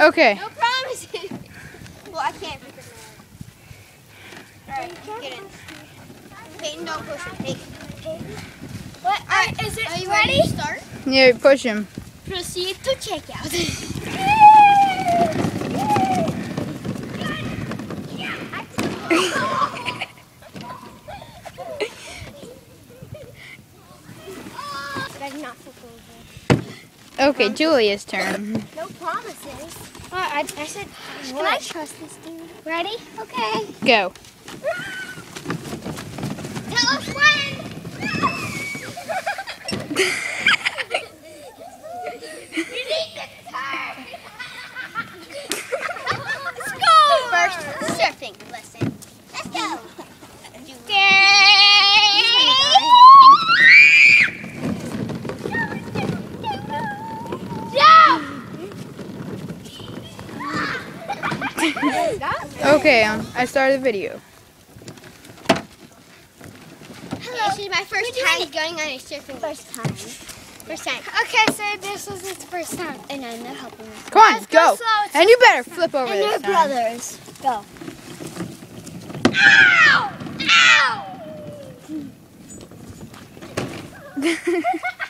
Okay. No promises. well, I can't because my Alright, get in. Peyton, don't push him. Take it. What? Alright, is it Are you ready? to start? Yeah, push him. Proceed to checkout. Did I not flip over? Okay, Julia's turn. No promises. Uh, I, I said, can I trust this dude? Ready? Okay. Go. Tell us when. you need the time. Let's go. First surfing lesson. Let's go. Okay, um, I started the video. Hello. This is my first time going on a surfing. First time. First time. Okay, so this was his first time. And I'm not helping him. Come on, Let's go. go slow. And you better flip over And this they're brothers. Go. Ow! Ow!